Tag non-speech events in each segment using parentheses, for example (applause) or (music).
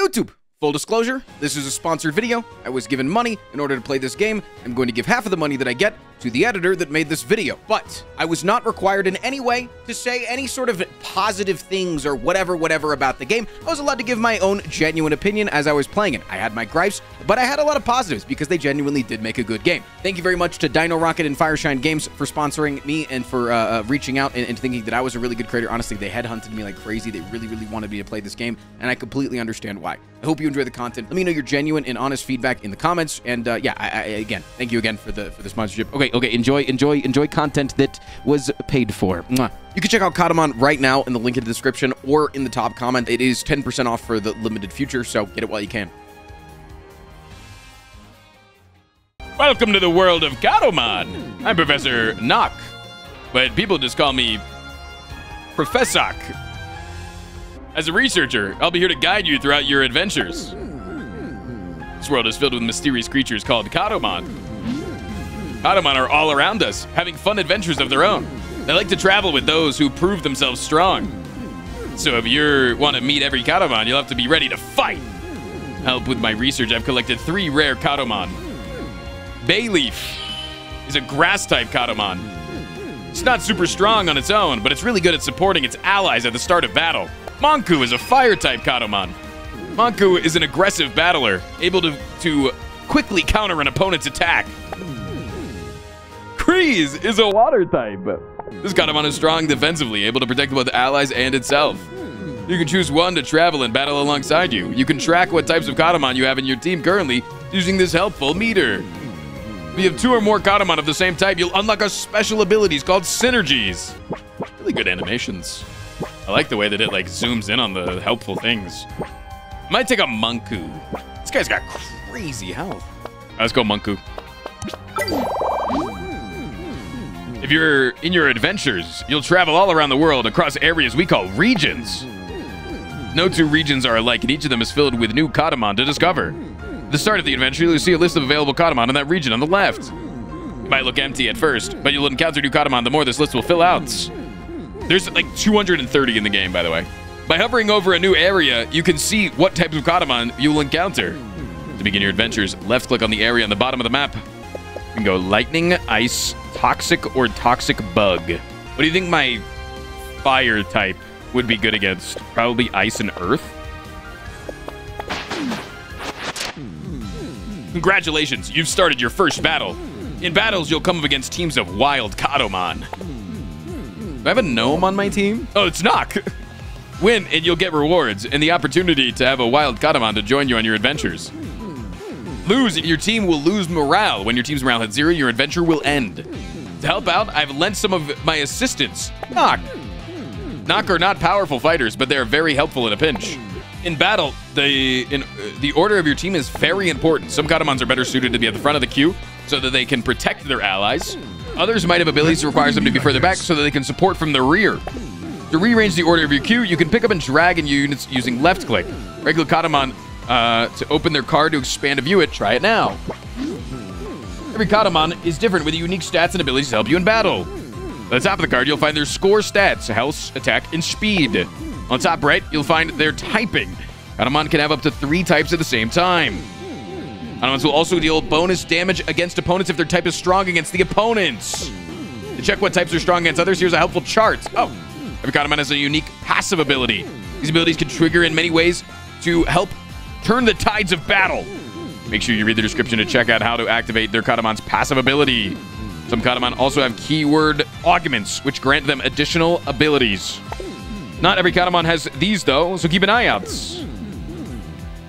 YouTube. Full disclosure, this is a sponsored video. I was given money in order to play this game. I'm going to give half of the money that I get to the editor that made this video. But I was not required in any way to say any sort of positive things or whatever, whatever about the game. I was allowed to give my own genuine opinion as I was playing it. I had my gripes, but I had a lot of positives because they genuinely did make a good game. Thank you very much to Dino Rocket and Fireshine Games for sponsoring me and for uh, uh, reaching out and, and thinking that I was a really good creator. Honestly, they headhunted me like crazy. They really, really wanted me to play this game, and I completely understand why. I hope you enjoy the content. Let me know your genuine and honest feedback in the comments. And uh, yeah, I, I, again, thank you again for the for the sponsorship. Okay, okay, enjoy, enjoy, enjoy content that was paid for. Mwah. You can check out Kadomon right now in the link in the description or in the top comment. It is 10% off for the limited future, so get it while you can. Welcome to the world of Kadomon. I'm Professor Knock, but people just call me Professoc. As a researcher, I'll be here to guide you throughout your adventures. This world is filled with mysterious creatures called Kadomon. Kadomon are all around us, having fun adventures of their own. They like to travel with those who prove themselves strong. So if you want to meet every Kadomon, you'll have to be ready to fight. Help with my research, I've collected three rare Kadomon. Bayleaf is a grass-type Kadomon. It's not super strong on its own, but it's really good at supporting its allies at the start of battle. Monku is a fire-type Kadomon. Monku is an aggressive battler, able to, to quickly counter an opponent's attack. Kreese is a water type. This Kadomon is strong defensively, able to protect both allies and itself. You can choose one to travel and battle alongside you. You can track what types of Kadomon you have in your team currently using this helpful meter. If you have two or more Kadomon of the same type, you'll unlock a special abilities called Synergies. Really good animations. I like the way that it like zooms in on the helpful things. Might take a Monku. This guy's got crazy health. Let's go Monku. If you're in your adventures, you'll travel all around the world across areas we call regions. No two regions are alike, and each of them is filled with new Kadomon to discover. At the start of the adventure, you'll see a list of available Kadomon in that region on the left. It might look empty at first, but you'll encounter new Kadomon the more this list will fill out. There's like 230 in the game, by the way. By hovering over a new area, you can see what types of Kadomon you will encounter. To begin your adventures, left click on the area on the bottom of the map. You can go lightning, ice, toxic, or toxic bug. What do you think my fire type would be good against? Probably ice and earth? Congratulations, you've started your first battle. In battles, you'll come up against teams of wild Kadomon. Do I have a gnome on my team? Oh, it's Knock. (laughs) Win, and you'll get rewards and the opportunity to have a wild Kadomon to join you on your adventures. Lose, your team will lose morale. When your team's morale hits zero, your adventure will end. To help out, I've lent some of my assistants. Knock. Knock are not powerful fighters, but they are very helpful in a pinch. In battle, the in, uh, the order of your team is very important. Some Kadomons are better suited to be at the front of the queue so that they can protect their allies. Others might have abilities that requires them to be further back so that they can support from the rear. To rearrange the order of your queue, you can pick up and drag in units using left click. Regular Kadomon, uh, to open their card to expand a view it, try it now. Every Kadomon is different with unique stats and abilities to help you in battle. At the top of the card, you'll find their score stats, health, attack, and speed. On top right, you'll find their typing. Kadomon can have up to three types at the same time. Kadomons will also deal bonus damage against opponents if their type is strong against the opponents. To check what types are strong against others, here's a helpful chart. Oh, every Kadomon has a unique passive ability. These abilities can trigger in many ways to help turn the tides of battle. Make sure you read the description to check out how to activate their Kadomon's passive ability. Some Kadomon also have keyword augments, which grant them additional abilities. Not every Kadomon has these, though, so keep an eye out.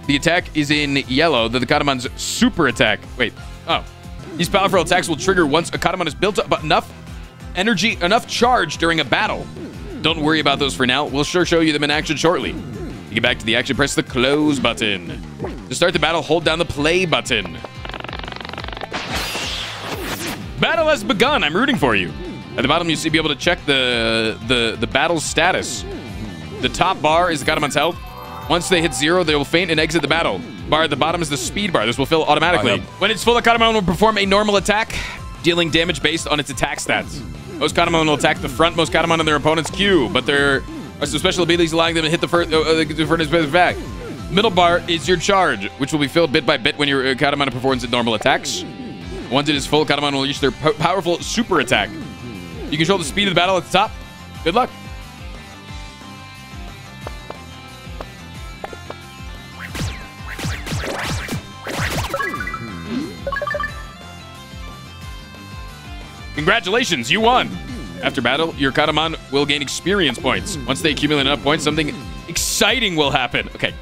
The attack is in yellow, the Kadomon's super attack. Wait, oh. These powerful attacks will trigger once a Kadomon has built up enough energy, enough charge during a battle. Don't worry about those for now. We'll sure show you them in action shortly. To get back to the action, press the close button. To start the battle, hold down the play button. Battle has begun. I'm rooting for you. At the bottom, you see be able to check the the the battle's status. The top bar is the Kadomon's health. Once they hit zero, they will faint and exit the battle. Bar at the bottom is the speed bar. This will fill automatically. When it's full, the Kadomon will perform a normal attack, dealing damage based on its attack stats. Most Kadomon will attack the front, most Kadomon on their opponent's queue, but there some special abilities allowing them to hit the first, uh, the furnace back. Middle bar is your charge, which will be filled bit by bit when your uh, Kadomon performs at normal attacks. Once it is full, Kadomon will reach their po powerful super attack. You control the speed of the battle at the top. Good luck. Congratulations, you won! After battle, your Kadomon will gain experience points. Once they accumulate enough points, something exciting will happen. Okay.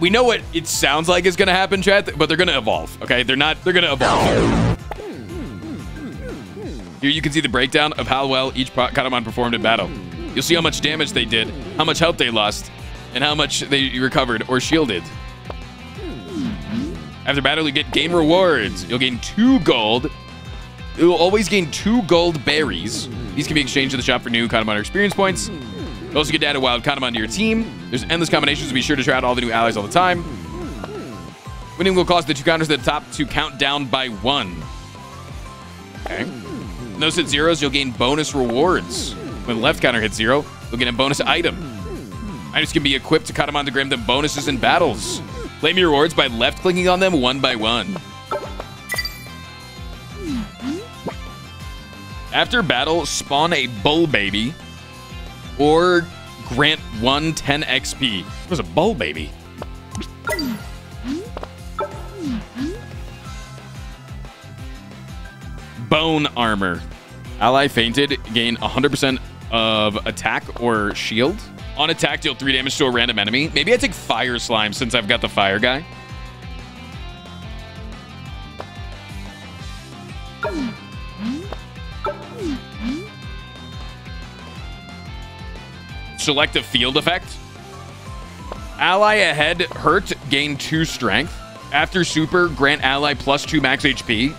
We know what it sounds like is going to happen, chat, but they're going to evolve, okay? They're not, they're going to evolve. Here you can see the breakdown of how well each Kadomon performed in battle. You'll see how much damage they did, how much health they lost, and how much they recovered or shielded. After battle, you get game rewards. You'll gain two gold. You'll always gain two gold berries. These can be exchanged to the shop for new Kadomon experience points. You also get to add a wild Kadomon to your team. There's endless combinations, so be sure to try out all the new allies all the time. Winning will cause the two counters at the top to count down by one. Okay. Those hit zeros, you'll gain bonus rewards. When the left counter hits zero, you'll get a bonus item. Items can be equipped to Kadomon to grant them bonuses in battles. Claim your rewards by left-clicking on them one by one. After battle, spawn a bull baby or grant 110 XP. It was a bull baby. Bone armor. Ally fainted, gain 100% of attack or shield. On attack, deal 3 damage to a random enemy. Maybe I take Fire Slime since I've got the Fire guy. Select a field effect. Ally ahead, hurt, gain 2 strength. After super, grant ally plus 2 max HP.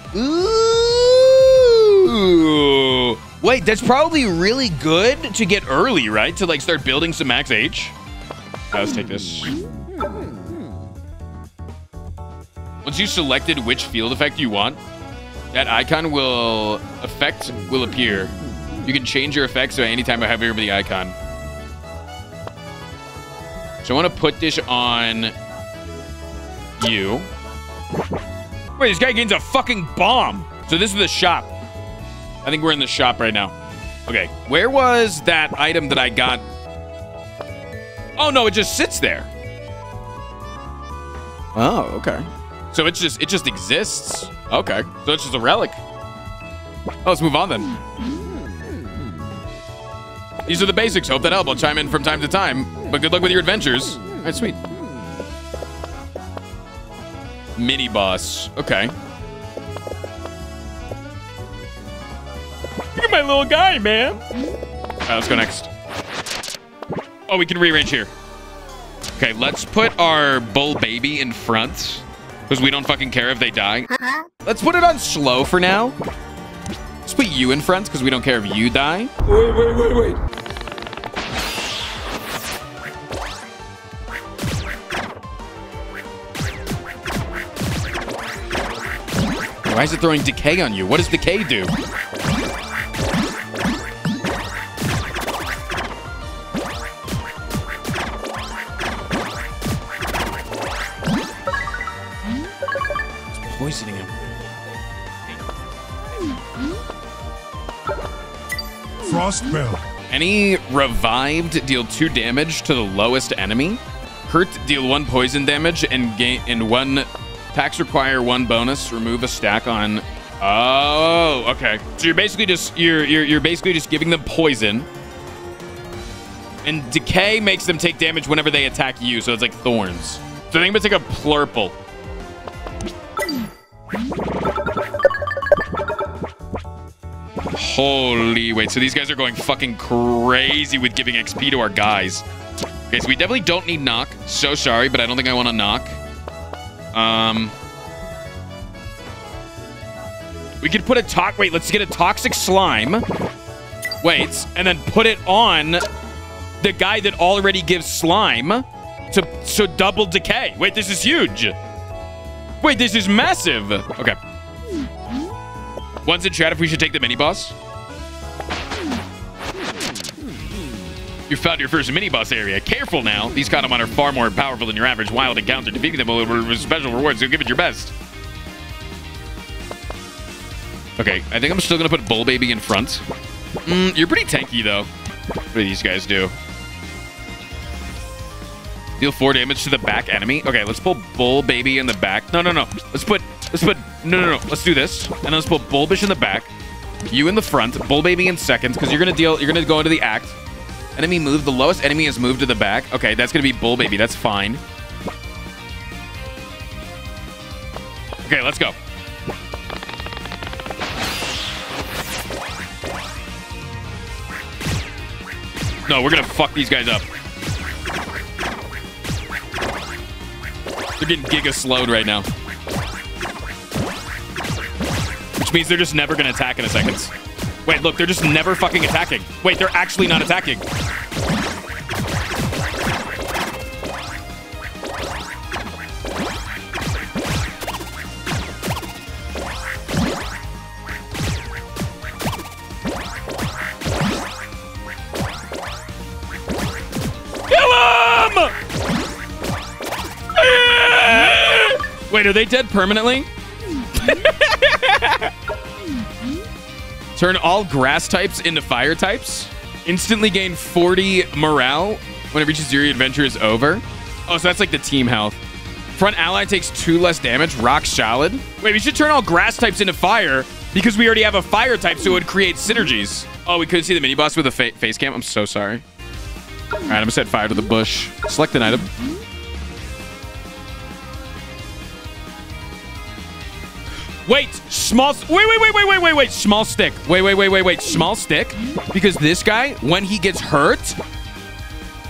Ooh. Wait, that's probably really good to get early, right? To like start building some max H. let's take this. Once you selected which field effect you want, that icon will effect will appear. You can change your effects so anytime I have over the icon. So I want to put this on you. Wait, this guy gains a fucking bomb. So this is the shop. I think we're in the shop right now. Okay, where was that item that I got? Oh, no, it just sits there. Oh, okay. So it's just, it just exists. Okay, so it's just a relic. Oh, let's move on then. These are the basics. Hope that help. I'll chime in from time to time. But good luck with your adventures. All right, sweet. Mini boss. Okay. Look at my little guy, man. All right, let's go next. Oh, we can rearrange here. Okay, let's put our bull baby in front. Because we don't fucking care if they die. Uh-huh. Let's put it on slow for now. Let's put you in front because we don't care if you die. Wait, wait, wait, wait. Why is it throwing decay on you? What does decay do? It's poisoning him. Frostbell. Any revived deal two damage to the lowest enemy. Hurt deal one poison damage and gain and one packs require one bonus. Remove a stack on. Oh, okay. So you're basically just you're you're you're basically just giving them poison. And decay makes them take damage whenever they attack you, so it's like thorns. So I think it's like a plurple. Holy wait, so these guys are going fucking crazy with giving XP to our guys. Okay, so we definitely don't need knock. So sorry, but I don't think I want to knock. Um, we could put a talk. Wait, let's get a toxic slime. Wait, and then put it on the guy that already gives slime to so double decay. Wait, this is huge. Wait, this is massive. Okay. Once in chat, if we should take the mini boss. You found your first mini-boss area. Careful now. These Kadomon are far more powerful than your average wild encounter. Defeating them will with special rewards, so give it your best. Okay, I think I'm still going to put Bull Baby in front. Mm, you're pretty tanky, though. What do these guys do? Deal four damage to the back enemy. Okay, let's pull Bull Baby in the back. No, no, no. Let's put, let's put, no, no, no. Let's do this. And let's put Bulbish in the back. You in the front. Bull Baby in second, because you're going to deal, you're going to go into the act. Enemy move. The lowest enemy is moved to the back. Okay, that's going to be Bull Baby. That's fine. Okay, let's go. No, we're going to fuck these guys up. They're getting giga slowed right now. Which means they're just never going to attack in a second. Wait, look, they're just never fucking attacking. Wait, they're actually not attacking. (laughs) Wait, are they dead permanently? (laughs) Turn all grass types into fire types. Instantly gain 40 morale when it reaches your adventure is over. Oh, so that's like the team health. Front ally takes two less damage. Rock solid. Wait, we should turn all grass types into fire because we already have a fire type, so it would create synergies. Oh, we couldn't see the mini boss with a fa face cam. I'm so sorry. All right, I'm gonna set fire to the bush. Select an item. Wait, small. Wait, wait, wait, wait, wait, wait, wait. Small stick. Wait, wait, wait, wait, wait. Small stick. Because this guy, when he gets hurt,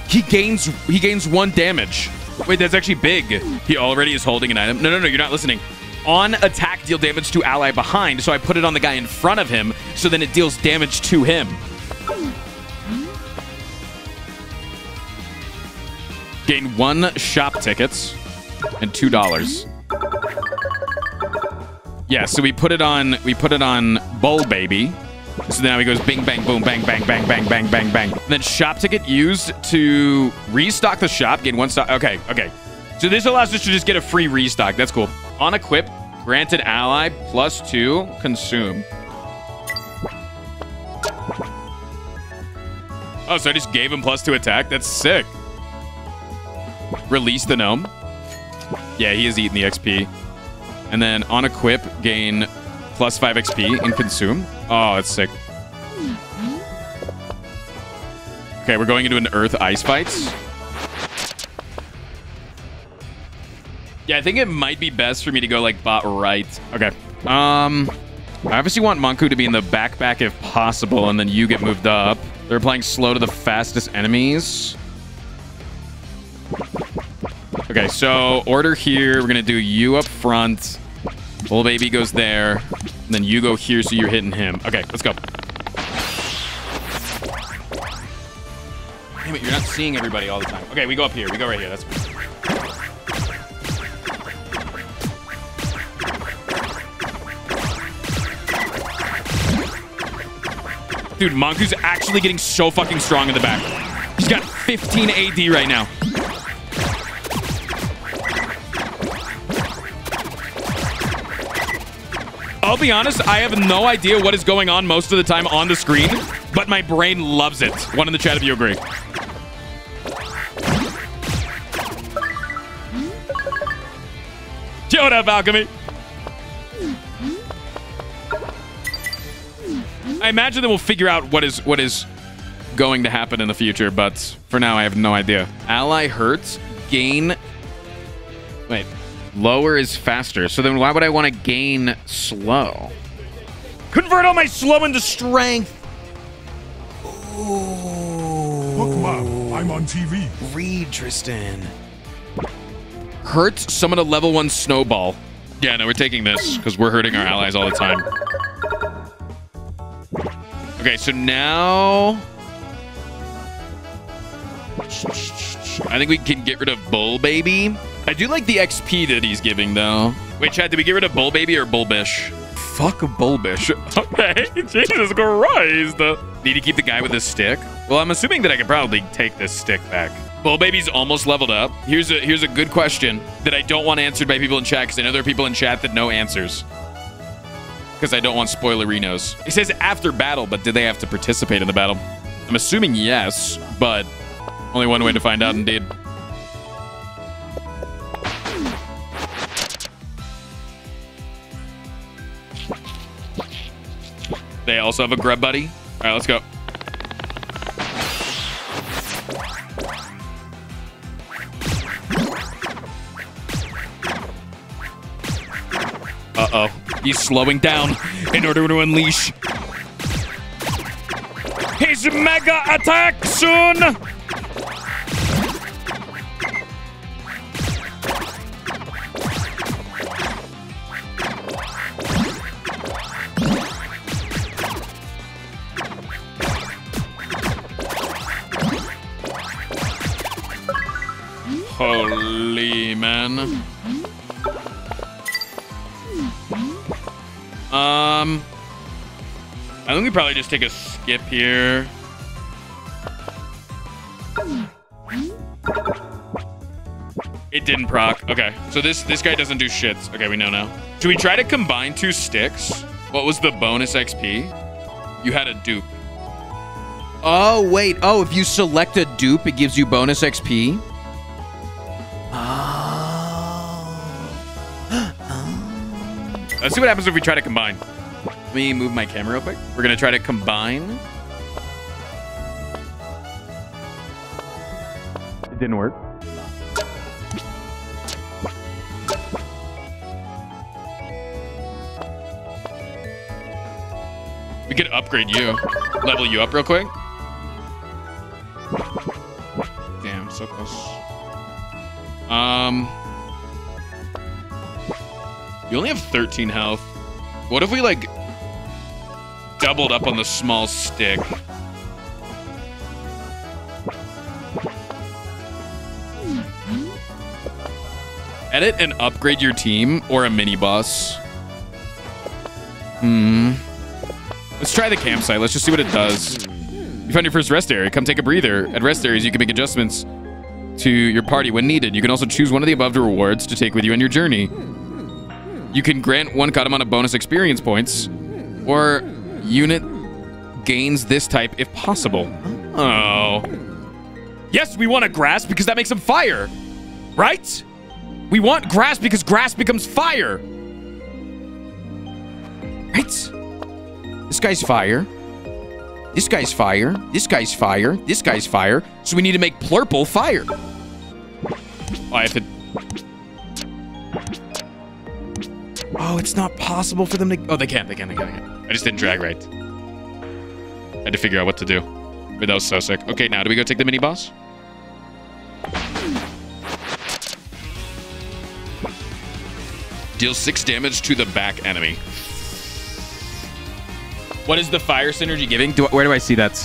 he gains he gains one damage. Wait, that's actually big. He already is holding an item. No, no, no. You're not listening. On attack, deal damage to ally behind. So I put it on the guy in front of him. So then it deals damage to him. Gain one shop tickets and two dollars. Yeah, so we put it on we put it on Bull Baby. So now he goes bing bang boom bang bang bang bang bang bang bang. And then shop ticket used to restock the shop, gain one stock. Okay, okay. So this allows us to just get a free restock. That's cool. On equip, granted ally plus two, consume. Oh, so I just gave him plus two attack? That's sick. Release the gnome. Yeah, he is eating the XP. And then on equip, gain plus 5 XP and consume. Oh, that's sick. Okay, we're going into an Earth Ice fight. Yeah, I think it might be best for me to go, like, bot right. Okay. Um, I obviously want Manku to be in the backpack if possible, and then you get moved up. They're playing slow to the fastest enemies. Okay, so order here. We're going to do you up front. Bull baby goes there. And then you go here, so you're hitting him. Okay, let's go. Damn it, you're not seeing everybody all the time. Okay, we go up here. We go right here. That's Dude, Manku's actually getting so fucking strong in the back. He's got 15 AD right now. I'll be honest, I have no idea what is going on most of the time on the screen, but my brain loves it. One in the chat if you agree. What up, Alchemy? I imagine that we'll figure out what is what is going to happen in the future, but for now I have no idea. Ally hurts, gain... Wait, lower is faster. So then why would I want to gain slow? Convert all my slow into strength! Look, Mom, I'm on TV. Read, Tristan. Hurt summon a level 1 snowball. Yeah, no, we're taking this, because we're hurting our allies all the time. Okay, so now... I think we can get rid of Bull Baby. I do like the XP that he's giving, though. Wait, Chad, did we get rid of Bull Baby or Bulbish? fuck Bulbish. (laughs) Okay, (laughs) Jesus Christ. Need to keep the guy with the stick? Well, I'm assuming that I could probably take this stick back. Bullbaby's almost leveled up. Here's a here's a good question that I don't want answered by people in chat because I know there are people in chat that know answers. Because I don't want spoilerinos. It says after battle, but did they have to participate in the battle? I'm assuming yes, but only one way to find out indeed. They also have a grub buddy. All right, let's go. Uh-oh. He's slowing down in order to unleash his mega attack soon! Um, I think we probably just take a skip here. It didn't proc. Okay, so this this guy doesn't do shits. Okay, we know now. Should we try to combine two sticks? What was the bonus XP? You had a dupe. Oh, wait. Oh, if you select a dupe, it gives you bonus XP? Let's see what happens if we try to combine. Let me move my camera real quick. We're gonna try to combine. It didn't work. We could upgrade you. Level you up real quick. Damn, so close. Um... You only have 13 health. What if we, like, doubled up on the small stick? Edit and upgrade your team or a mini boss. Hmm. Let's try the campsite. Let's just see what it does. You found your first rest area. Come take a breather. At rest areas, you can make adjustments to your party when needed. You can also choose one of the above rewards to take with you on your journey. You can grant one Katamana bonus experience points, or unit gains this type if possible. Oh. Yes, we want a grass because that makes them fire. Right? We want grass because grass becomes fire. Right? This guy's fire. This guy's fire. This guy's fire. This guy's fire. So we need to make Plurple fire. Oh, I have to... Oh, it's not possible for them to... Oh, they can't. They can. They can. They can. I just didn't drag right. I had to figure out what to do. But that was so sick. Okay, now do we go take the mini boss? Deal six damage to the back enemy. What is the fire synergy giving? Do, I, where do I see that?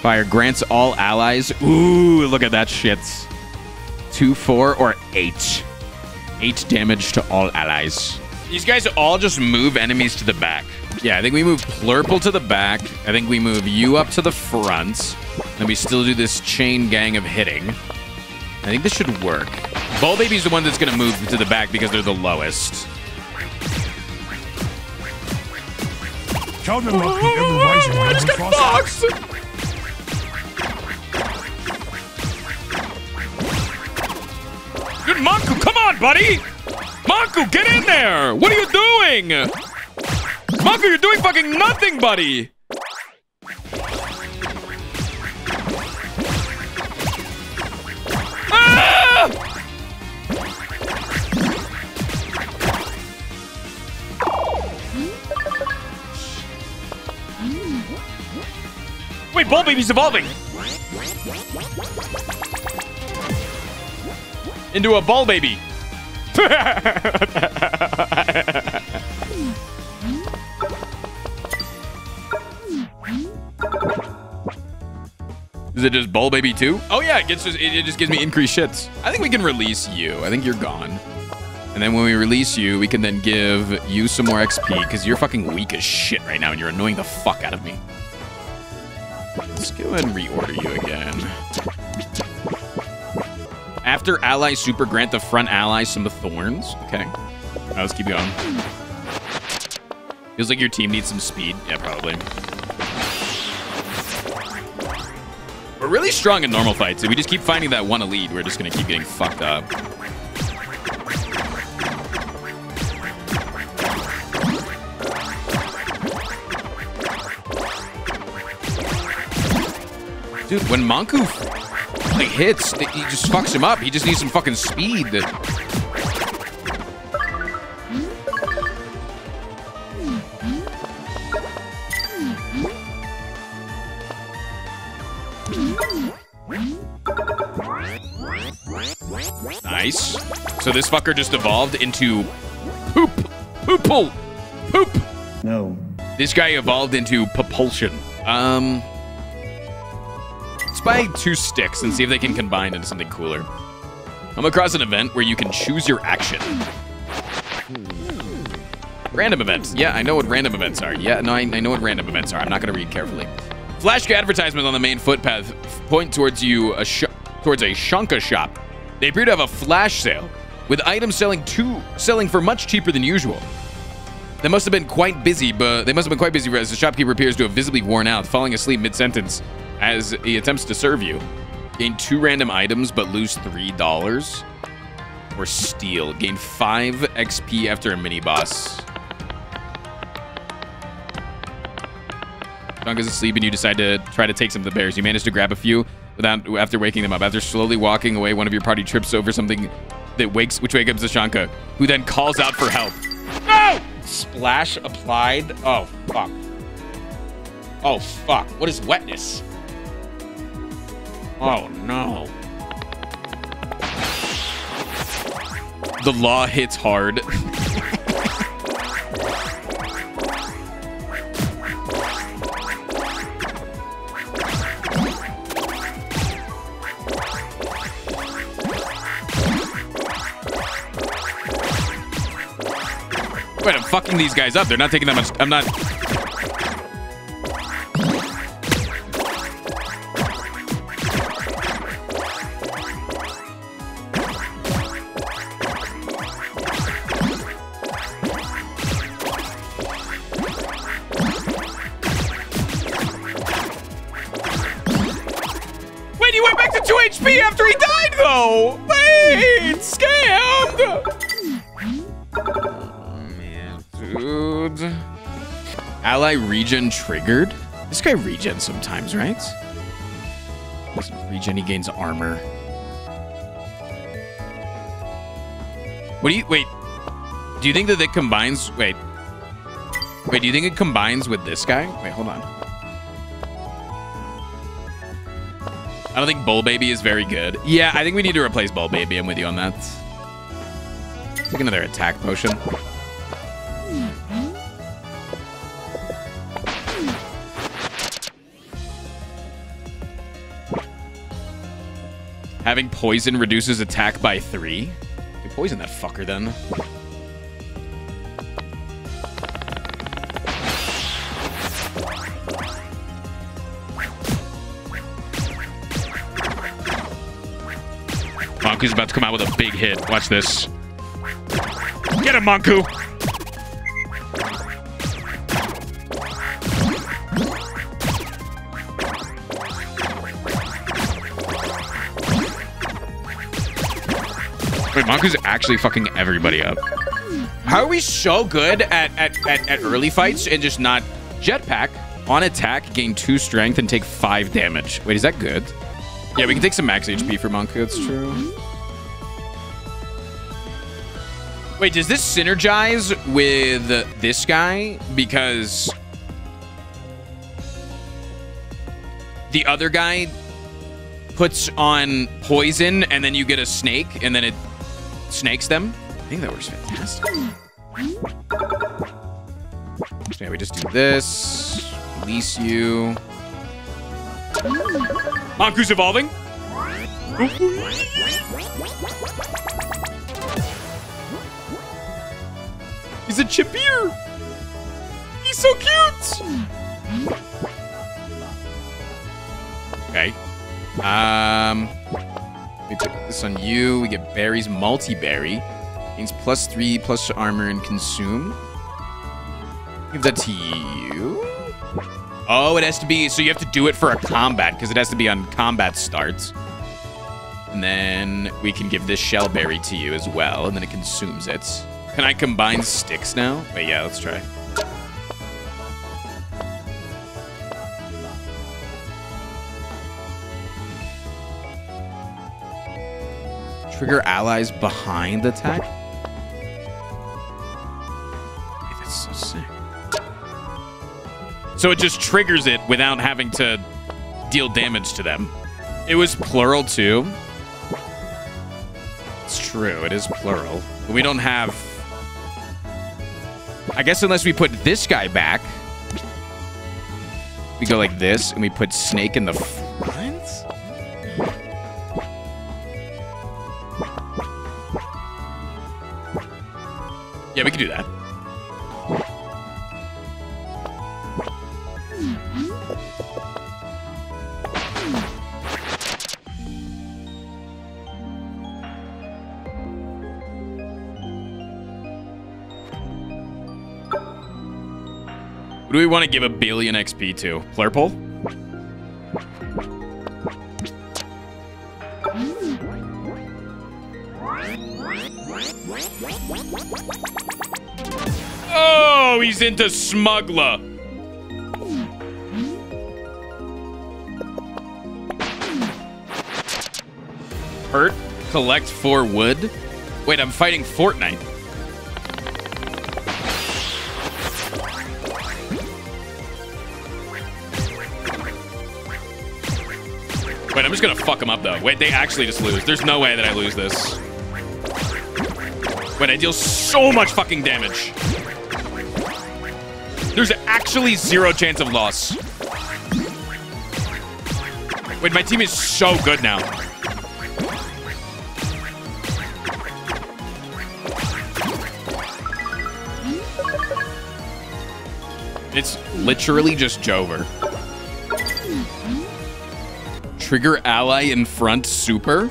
Fire grants all allies. Ooh, look at that shit. Two, four, or eight. Eight damage to all allies. These guys all just move enemies to the back. Yeah, I think we move Plurple to the back. I think we move you up to the front. And we still do this chain gang of hitting. I think this should work. Bull Baby's the one that's going to move to the back because they're the lowest. Count and luck the ever rising oh, Good Monku, come on, buddy! Monku, get in there! What are you doing? Monku, you're doing fucking nothing, buddy! Ah! Wait, Bull Baby's evolving! Into a ball baby. (laughs) Is it just Bull Baby too? Oh yeah, it gets just, it, it just gives me increased shits. I think we can release you. I think you're gone. And then when we release you, we can then give you some more XP because you're fucking weak as shit right now and you're annoying the fuck out of me. Let's go ahead and reorder you again. After ally super grant the front ally some thorns. Okay. Right, let's keep going. Feels like your team needs some speed. Yeah, probably. We're really strong in normal fights. If we just keep finding that one elite, we're just going to keep getting fucked up. Dude, when Manku like hits, he just fucks him up. He just needs some fucking speed. Nice. So this fucker just evolved into poop. Poople. Poop. No. This guy evolved into propulsion. Um, buy two sticks and see if they can combine into something cooler. Come across an event where you can choose your action. Random events. Yeah, I know what random events are. Yeah, no, I, I know what random events are. I'm not going to read carefully. Flash advertisements on the main footpath point towards you a towards a Shanka shop. They appear to have a flash sale with items selling two selling for much cheaper than usual. They must have been quite busy, but they must have been quite busy as the shopkeeper appears to have visibly worn out, falling asleep mid-sentence as he attempts to serve you. Gain two random items, but lose three dollars. Or steal. Gain five XP after a mini boss. Dunga's asleep and you decide to try to take some of the bears. You manage to grab a few without after waking them up. After slowly walking away, one of your party trips over something that wakes which wakes up Zashanka, who then calls out for help. No! Splash applied. Oh, fuck. Oh, fuck. What is wetness? Oh, no. The law hits hard. (laughs) Wait, I'm fucking these guys up. They're not taking that much. I'm not. Wait, he went back to 2 HP after he died, though! Wait! Scammed! Ally regen triggered? This guy regen sometimes, right? Regen, he gains armor. What do you, wait. Do you think that it combines, wait. Wait, do you think it combines with this guy? Wait, hold on. I don't think Bull Baby is very good. Yeah, I think we need to replace Bull Baby. I'm with you on that. Take another attack potion. Having poison reduces attack by three. Okay, poison that fucker then. Monku's about to come out with a big hit. Watch this. Get him, Monku! Wait, Monku's actually fucking everybody up. How are we so good at, at, at, at early fights and just not jetpack? On attack, gain two strength and take five damage. Wait, is that good? Yeah, we can take some max HP for Monku. That's true. Wait, does this synergize with this guy? Because the other guy puts on poison and then you get a snake and then it snakes them. I think that works fantastic. So yeah, we just do this. Release you. Monku's evolving. He's a Chippier. He's so cute. Okay. Um, we put this on you. We get berries, multi-berry. Gains plus three, plus armor and consume. Give that to you. Oh, it has to be, so you have to do it for a combat, because it has to be on combat starts. And then we can give this shell berry to you as well, and then it consumes it. Can I combine sticks now? Wait, yeah, let's try. Trigger allies behind attack? Hey, that's so sick. So it just triggers it without having to deal damage to them. It was plural too. It's true, it is plural. We don't have... I guess unless we put this guy back. We go like this, and we put Snake in the Yeah, we can do that. Who do we want to give a billion XP to? Plurple? Oh, he's into smuggler. Hurt. Collect four wood. Wait, I'm fighting Fortnite. Wait, I'm just gonna fuck him up though. Wait, they actually just lose. There's no way that I lose this. Wait, I deal so much fucking damage. There's actually zero chance of loss. Wait, my team is so good now. It's literally just Jover. Trigger ally in front super.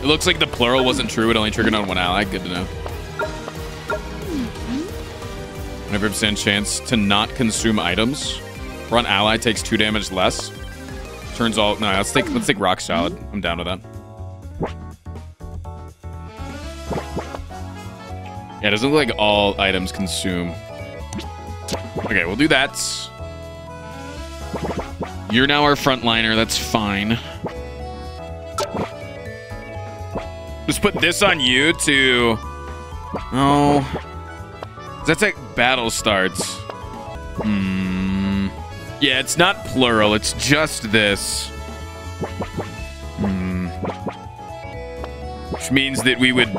It looks like the plural wasn't true. It only triggered on one ally. Good to know. 100% chance to not consume items. Front ally takes two damage less. Turns all. No, let's take let's take rock solid. I'm down with that. Yeah, it doesn't look like all items consume. Okay, we'll do that. You're now our frontliner. That's fine. Just put this on you to... Oh. That's like battle starts. Hmm. Yeah, it's not plural. It's just this. Hmm. Which means that we would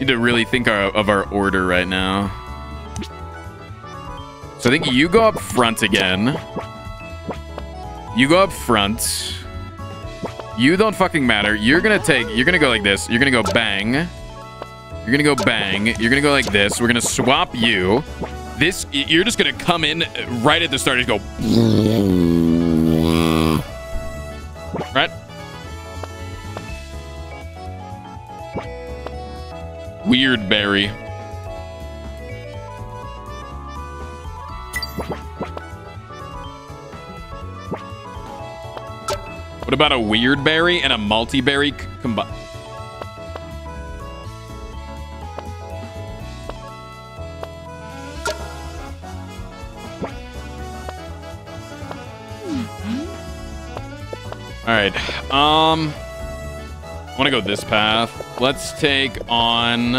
need to really think our, of our order right now. So I think you go up front again. You go up front. You don't fucking matter. You're gonna take, you're gonna go like this. You're gonna go bang. You're gonna go bang. You're gonna go like this. We're gonna swap you. This, you're just gonna come in uh, right at the start and go. Right? Weird berry. What about a weird berry and a multi-berry combined? To go this path. Let's take on.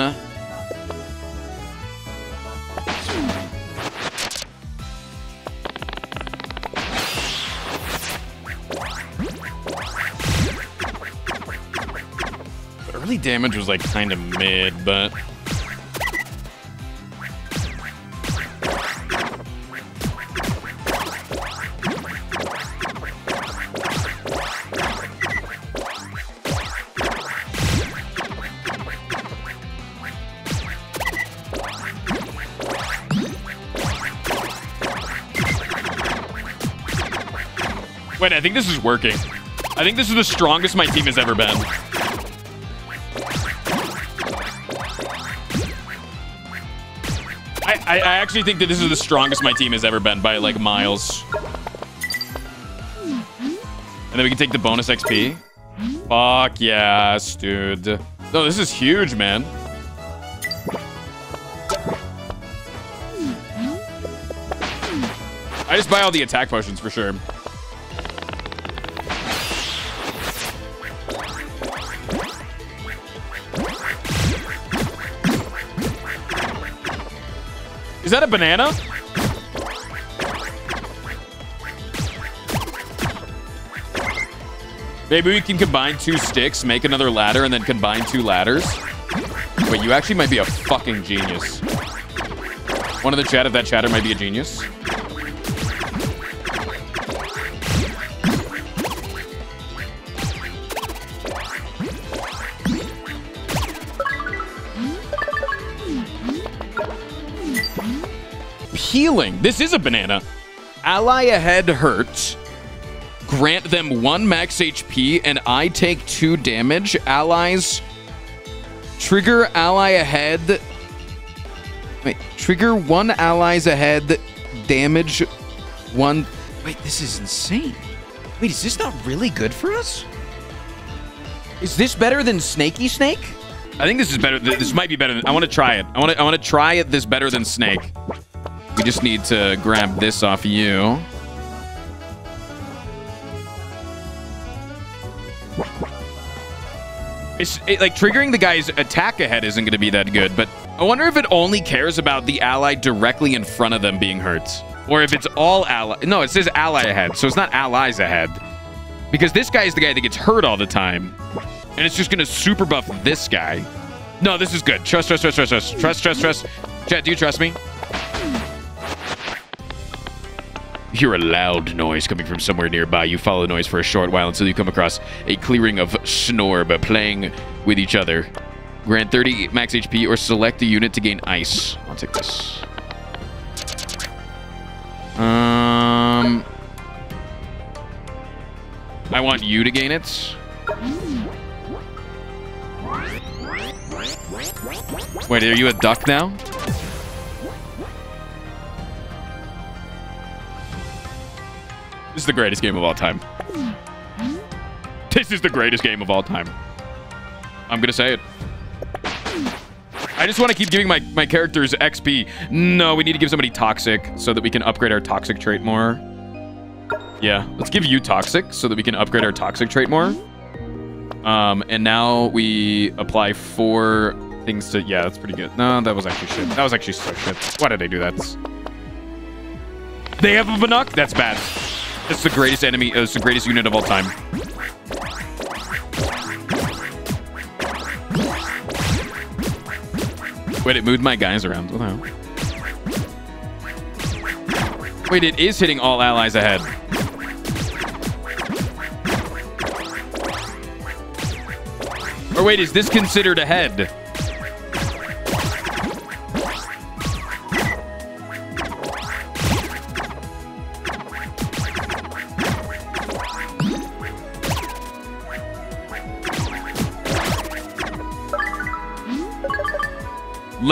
Early damage was like kind of mid, but. I think this is working. I think this is the strongest my team has ever been. I, I, I actually think that this is the strongest my team has ever been by like miles. And then we can take the bonus XP. Fuck yes, dude. No, this is huge, man. I just buy all the attack potions for sure. Is that a banana? Maybe we can combine two sticks, make another ladder, and then combine two ladders. Wait, you actually might be a fucking genius. One of the chat of that chatter might be a genius. Healing. This is a banana. Ally ahead hurts. Grant them one max HP and I take two damage. Allies trigger ally ahead. Wait, trigger one allies ahead. Damage one. Wait, this is insane. Wait, is this not really good for us? Is this better than Snaky Snake? I think this is better. This might be better. Than, I want to try it. I want to. I want to try it. This better than Snake. Just need to grab this off you. It's it, like triggering the guy's attack ahead isn't going to be that good, but I wonder if it only cares about the ally directly in front of them being hurt. Or if it's all ally. No, it says ally ahead, so it's not allies ahead. Because this guy is the guy that gets hurt all the time. And it's just going to super buff this guy. No, this is good. Trust, trust, trust, trust, trust, trust, trust, trust. Chat, do you trust me? Hear a loud noise coming from somewhere nearby. You follow the noise for a short while until you come across a clearing of Snorb playing with each other. Grant 30 max HP or select a unit to gain ice. I'll take this. Um, I want you to gain it. Wait, are you a duck now? This is the greatest game of all time. This is the greatest game of all time. I'm going to say it. I just want to keep giving my, my characters XP. No, we need to give somebody Toxic so that we can upgrade our Toxic trait more. Yeah, let's give you Toxic so that we can upgrade our Toxic trait more. Um, and now we apply four things to... Yeah, that's pretty good. No, that was actually shit. That was actually so shit. Why did they do that? They have a Banuk? That's bad. It's the greatest enemy. Uh, it's the greatest unit of all time. Wait, it moved my guys around. Wait, it is hitting all allies ahead. Or wait, is this considered ahead?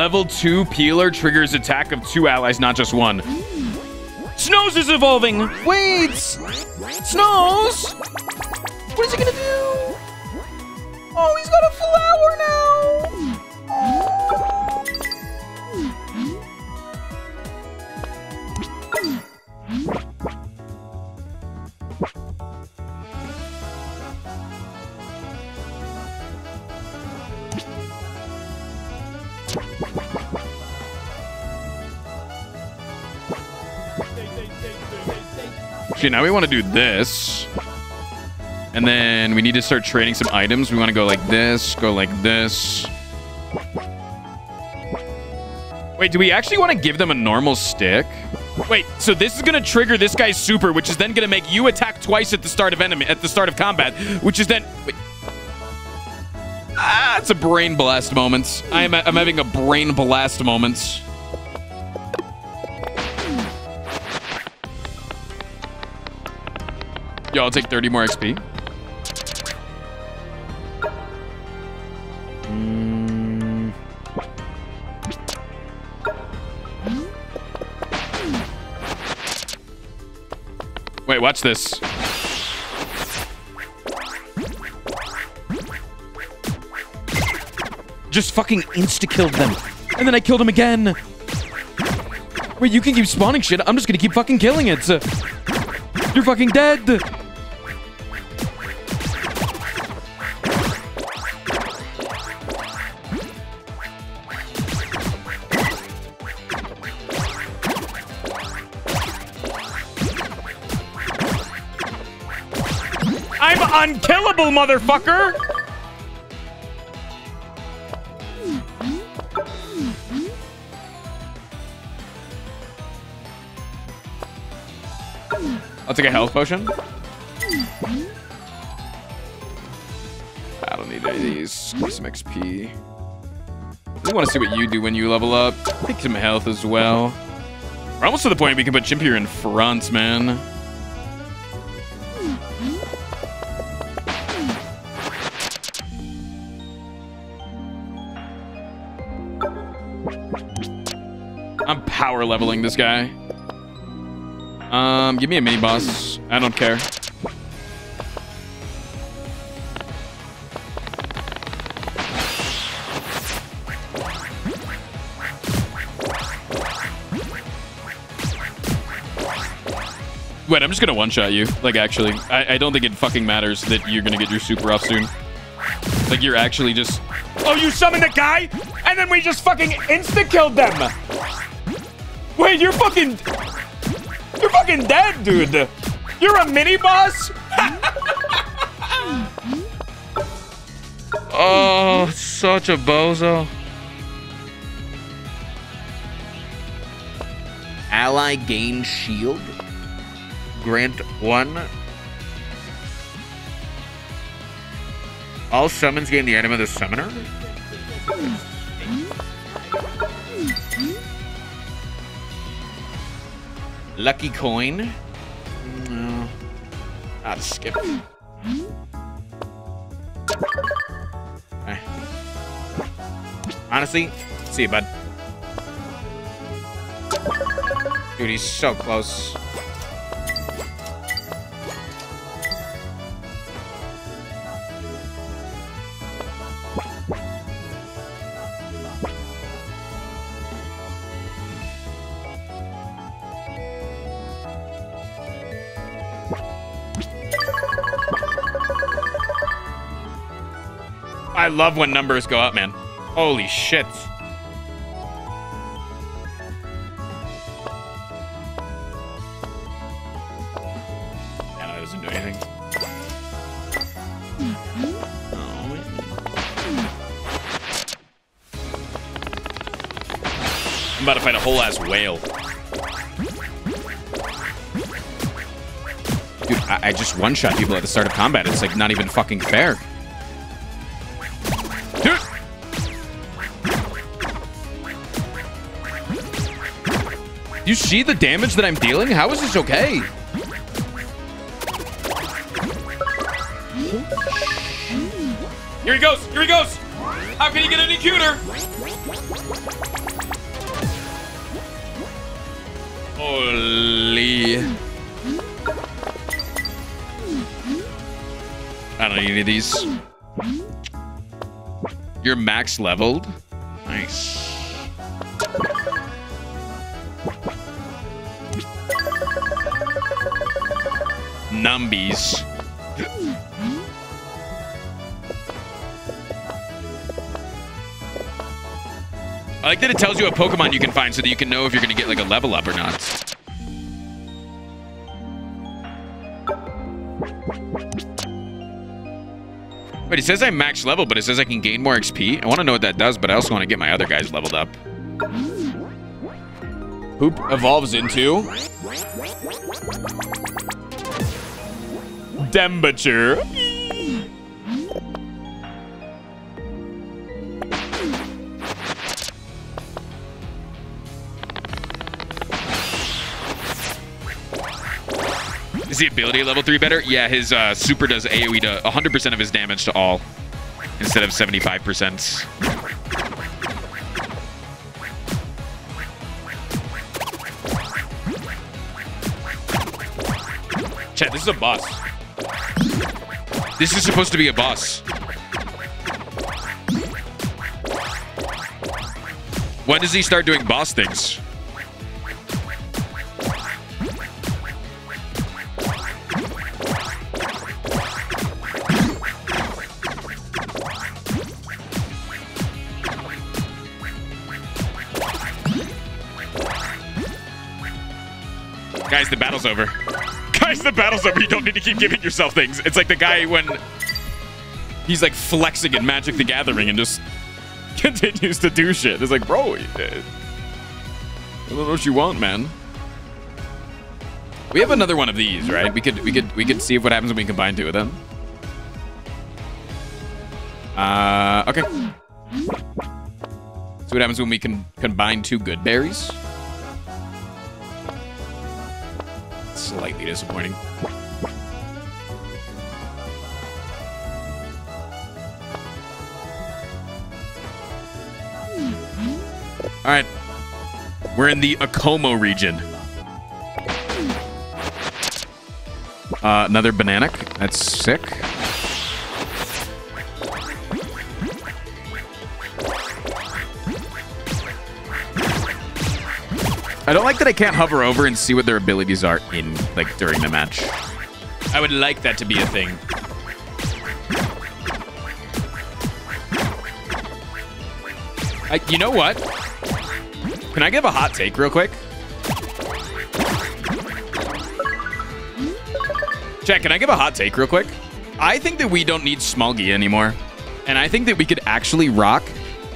Level 2 Peeler triggers attack of two allies, not just one. Snows is evolving! Wait! Snows? What is he gonna do? Okay, now we want to do this. And then we need to start trading some items. We want to go like this, go like this. Wait, do we actually want to give them a normal stick? Wait, so this is going to trigger this guy's super, which is then going to make you attack twice at the start of enemy at the start of combat, which is then wait. Ah, it's a brain blast moment. I'm I'm having a brain blast moment. Yo, I'll take 30 more XP. Mm. Wait, watch this. Just fucking insta-killed them. And then I killed him again. Wait, you can keep spawning shit. I'm just gonna keep fucking killing it. You're fucking dead. Unkillable, motherfucker! I'll take a health potion. I don't need any of these. Give me some XP. I want to see what you do when you level up. Take some health as well. We're almost to the point we can put Chimpier in front, man. Power leveling this guy. Um, give me a mini boss. I don't care. Wait, I'm just gonna one-shot you. Like, actually. I, I don't think it fucking matters that you're gonna get your super off soon. Like, you're actually just... Oh, you summoned a guy? And then we just fucking insta-killed them! Wait, you're fucking... You're fucking dead, dude! You're a mini-boss? (laughs) oh, such a bozo. Ally gain shield. Grant one. All summons gain the item of the summoner. Lucky coin. No. I'll skip. Eh. Honestly, see you, bud. Dude, he's so close. I love when numbers go up, man. Holy shit. Yeah, that doesn't do anything. I'm about to fight a whole ass whale. Dude, I, I just one-shot people at the start of combat. It's like not even fucking fair. You see the damage that I'm dealing? How is this okay? Here he goes! Here he goes! How can he get any cuter? Holy. I don't need any of these. You're max leveled? Numbies. I like that it tells you what Pokemon you can find so that you can know if you're going to get like a level up or not. But it says I'm max level, but it says I can gain more XP. I want to know what that does, but I also want to get my other guys leveled up. Hoop evolves into... Temperature. Is the ability level 3 better? Yeah, his uh, super does AoE to 100% of his damage to all instead of 75%. Chat, this is a boss. This is supposed to be a boss. When does he start doing boss things? Guys, the battle's over. The battle's over. You don't need to keep giving yourself things. It's like the guy when he's like flexing in Magic the Gathering and just (laughs) continues to do shit. It's like, bro, I don't know what you want, man. We have another one of these, right? We could we could we could see what happens when we combine two of them. Uh, okay. See what happens when we can combine two good berries. Slightly disappointing. All right. We're in the Akomo region. Uh, another bananic. That's sick. I don't like that I can't hover over and see what their abilities are in, like, during the match. I would like that to be a thing. I, you know what? Can I give a hot take real quick? Chat, can I give a hot take real quick? I think that we don't need Smulgy anymore. And I think that we could actually rock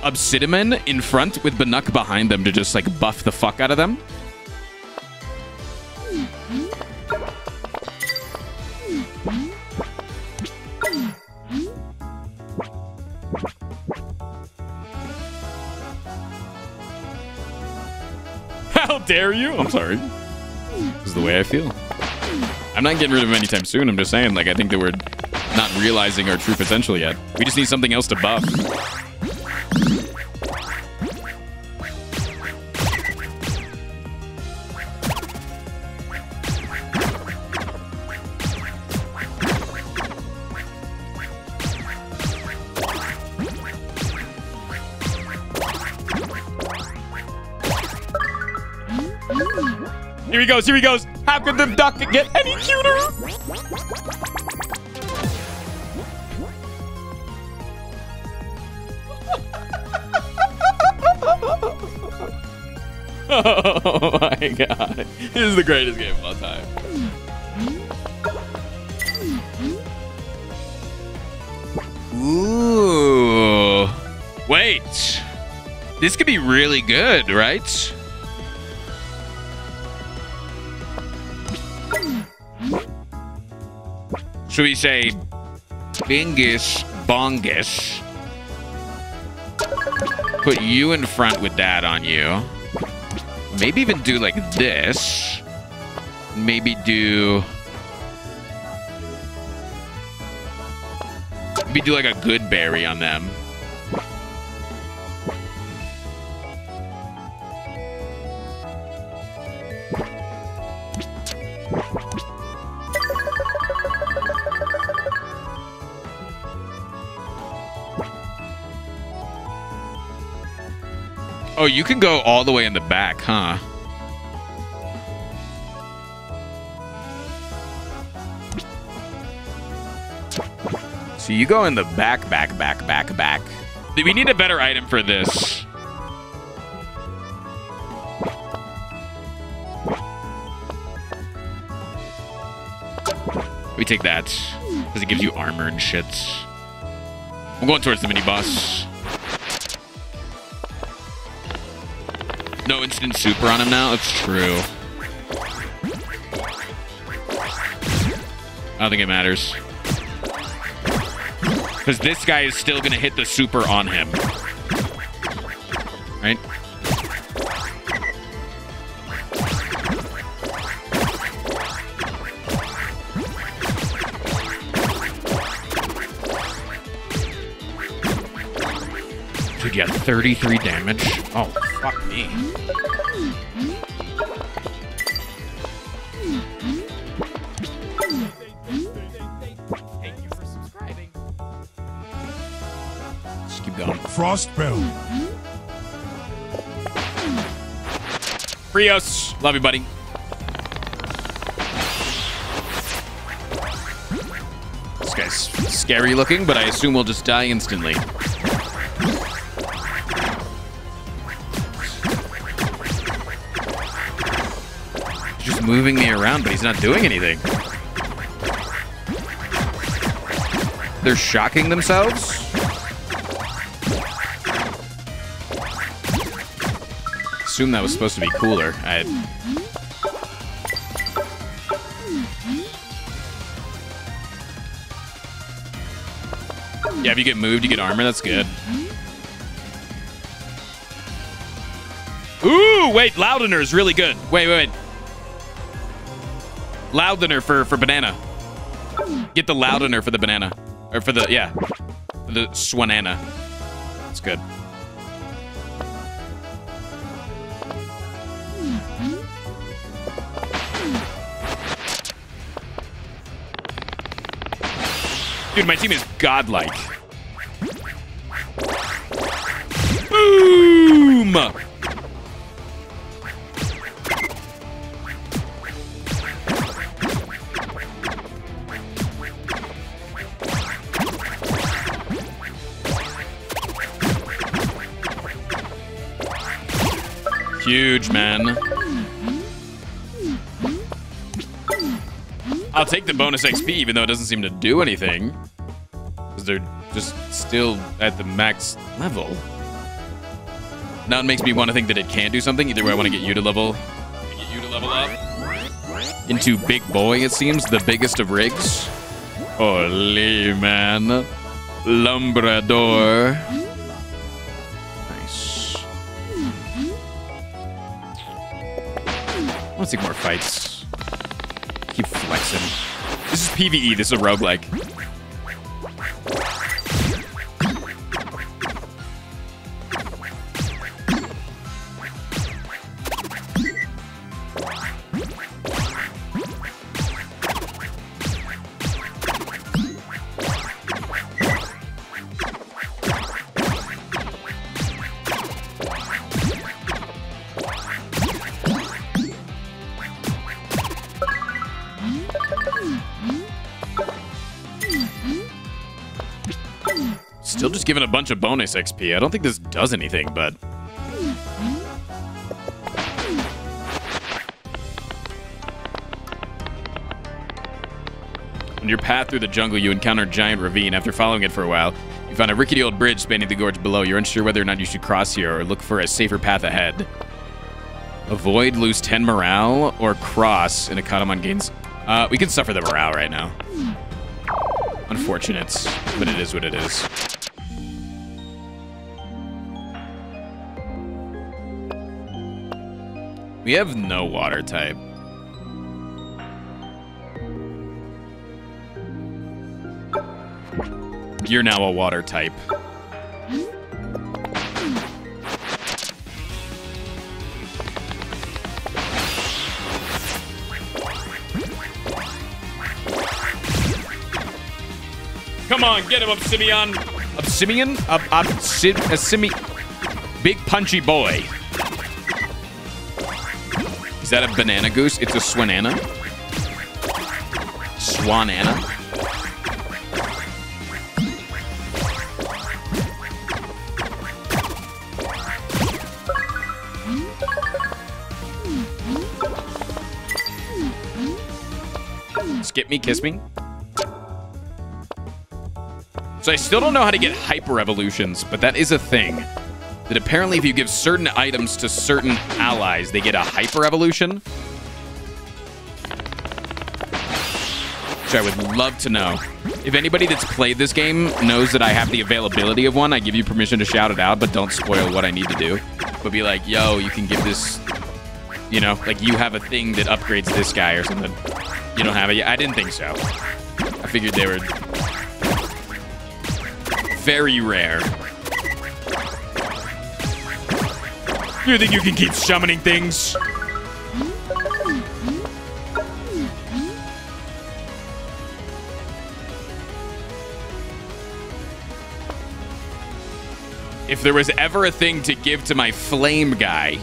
Obsidian in front with Banuk behind them to just like buff the fuck out of them. (laughs) How dare you? I'm sorry. This is the way I feel. I'm not getting rid of him anytime soon. I'm just saying, like, I think that we're not realizing our true potential yet. We just need something else to buff. Goes, here he goes. How could the duck get any cuter? (laughs) Oh my god. This is the greatest game of all time. Ooh. Wait. This could be really good, right? Should we say Bingus Bongus? Put you in front with that on you. Maybe even do like this. Maybe do... Maybe do like a good berry on them. You can go all the way in the back, huh? So you go in the back, back, back, back, back. We need a better item for this. We take that because it gives you armor and shit. I'm going towards the mini boss. No instant super on him now? It's true. I don't think it matters. Because this guy is still going to hit the super on him. 33 damage. Oh, fuck me. Thank you for. Just keep going. Frostbell. Prios. Love you, buddy. This guy's scary looking, but I assume we'll just die instantly. Moving me around, but he's not doing anything. They're shocking themselves? Assume that was supposed to be cooler. I... Yeah, if you get moved, you get armor. That's good. Ooh, wait, Loudener is really good. Wait, wait, wait. Loudener for, for banana. Get the Loudener for the banana. Or for the, yeah. For the Swanana. That's good. Dude, my team is godlike. Boom! Huge, man. I'll take the bonus XP, even though it doesn't seem to do anything. Because they're just still at the max level. Now it makes me want to think that it can do something. Either way, I want to get you to level, get you to level up into big boy. It seems the biggest of rigs. Holy man, Lumbrador. To see more fights. Keep flexing. This is PvE. This is a roguelike. Giving a bunch of bonus XP. I don't think this does anything, but... On your path through the jungle, you encounter a giant ravine. After following it for a while, you find a rickety old bridge spanning the gorge below. You're unsure whether or not you should cross here or look for a safer path ahead. Avoid, lose 10 morale, or cross, and a Kadomon gains... Uh, we can suffer the morale right now. Unfortunate, but it is what it is. We have no water type. You're now a water type. Come on, get him, Obsidian. Obsidian? Ob Obsid Obsimi Big punchy boy. Is that a banana goose? It's a swanana. Swanana. Skip me, kiss me. So I still don't know how to get hyper evolutions, but that is a thing. That apparently if you give certain items to certain allies, they get a hyper evolution. Which I would love to know. If anybody that's played this game knows that I have the availability of one, I give you permission to shout it out, but don't spoil what I need to do. But be like, yo, you can give this, you know, like you have a thing that upgrades this guy or something. You don't have it yet? I didn't think so. I figured they were very rare. You think you can keep summoning things? If there was ever a thing to give to my flame guy,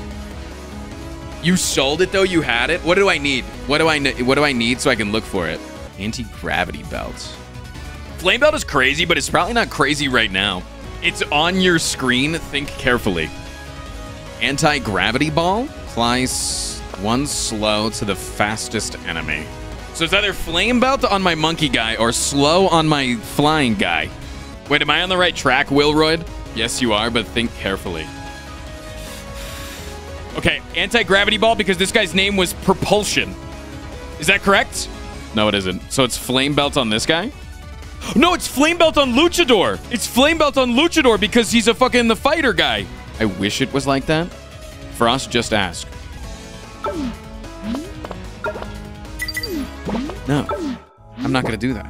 you sold it though. You had it. What do I need? What do I What do I need so I can look for it? Anti gravity belt. Flame belt is crazy, but it's probably not crazy right now. It's on your screen. Think carefully. Anti gravity ball applies one slow to the fastest enemy. So it's either flame belt on my monkey guy or slow on my flying guy. Wait, am I on the right track, Wilroyd? Yes, you are, but think carefully. Okay, anti-gravity ball because this guy's name was Propulsion. Is that correct? No, it isn't. So it's Flame Belt on this guy? No, it's Flame Belt on Luchador. It's Flame Belt on Luchador because he's a fucking the fighter guy. I wish it was like that. Frost, just ask. No, I'm not gonna do that.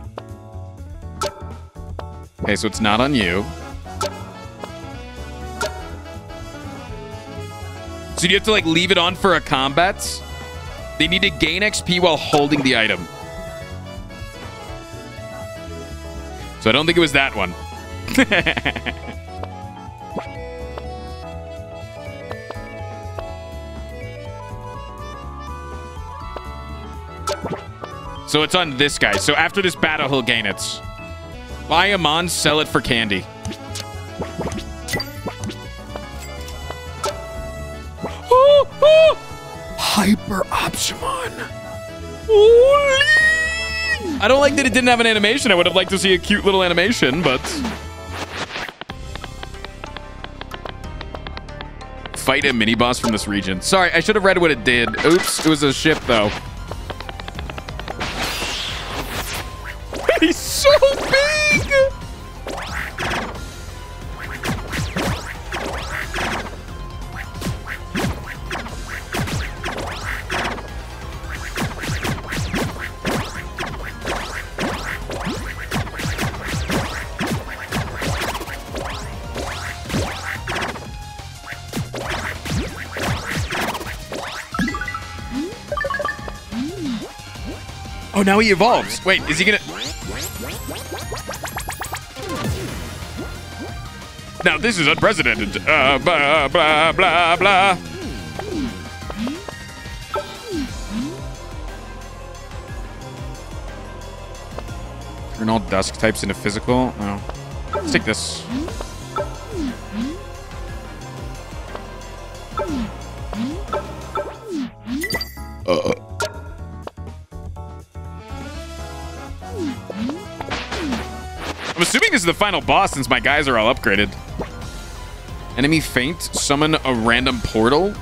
Okay, so it's not on you. So you have to like leave it on for a combat? They need to gain XP while holding the item. So I don't think it was that one. (laughs) so it's on this guy. So after this battle, he'll gain it. Buy a mon, sell it for candy. Oh, oh! Hyper Optimon. Holy! I don't like that it didn't have an animation. I would have liked to see a cute little animation, but... Fight a mini-boss from this region. Sorry, I should have read what it did. Oops, it was a ship, though. He's so big! Oh, now he evolves. Wait, is he gonna... Now, this is unprecedented. Uh, blah, blah, blah, blah. Turn all dusk types into physical. No. Let's take this. Uh. I'm assuming this is the final boss since my guys are all upgraded. Enemy faint, summon a random portal.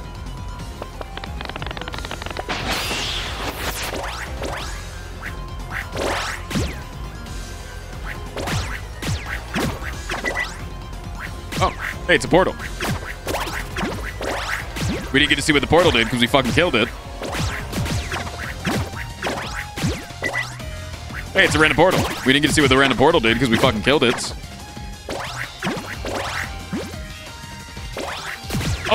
Oh, hey, it's a portal. We didn't get to see what the portal did because we fucking killed it. Hey, it's a random portal. We didn't get to see what the random portal did because we fucking killed it.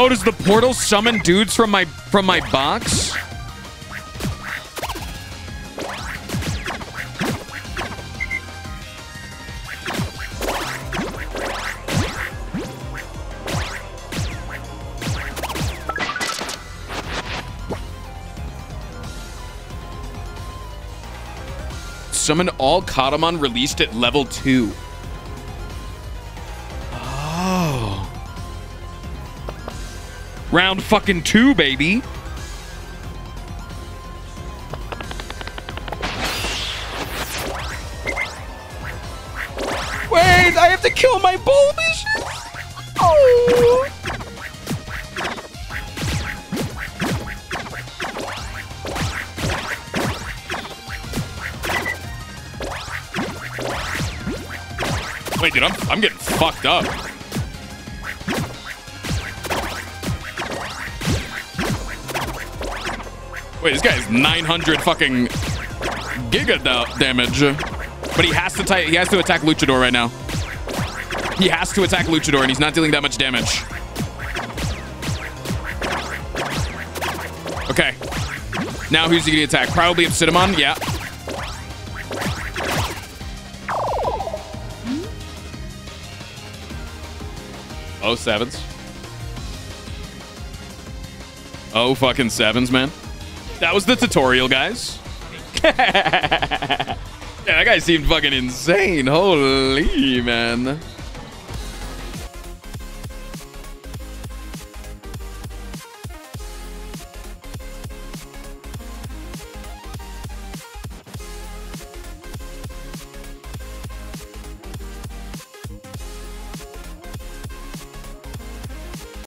Oh, does the portal summon dudes from my from my box? Summon all Kadomon released at level 2. Round fucking 2, baby. Wait, I have to kill my Bulbish? Oh. Wait, dude, I'm, I'm getting fucked up. Wait, this guy 900 fucking giga damage. But he has to he has to attack Luchador right now. He has to attack Luchador and he's not dealing that much damage. Okay. Now who's he gonna attack? Probably Obsidimon, yeah. Oh, sevens. Oh, fucking sevens, man. That was the tutorial, guys. (laughs) yeah, that guy seemed fucking insane. Holy, man.